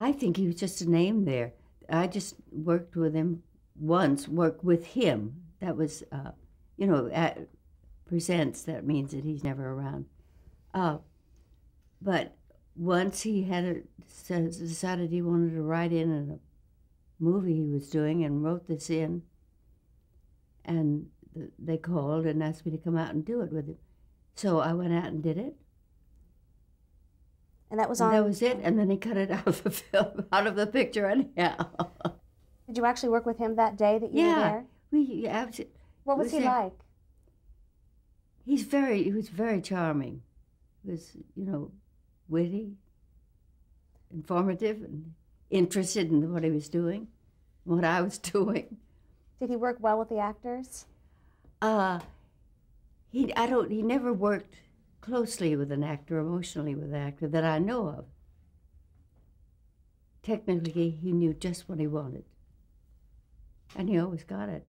I think he was just a name there. I just worked with him once, worked with him. That was, uh, you know, at presents, that means that he's never around. Uh, but once he had a, decided he wanted to write in a movie he was doing and wrote this in, and they called and asked me to come out and do it with him. So I went out and did it. And that was And on. that was it. And then he cut it out of the film, out of the picture anyhow. Did you actually work with him that day that you were yeah, there? we absolutely. What was was he there. like? He's very. He was very charming. He was you know, witty, informative, and interested in what he was doing, what I was doing. Did he work well with the actors? Uh, he. I don't. He never worked closely with an actor, emotionally with an actor that I know of. Technically, he knew just what he wanted, and he always got it.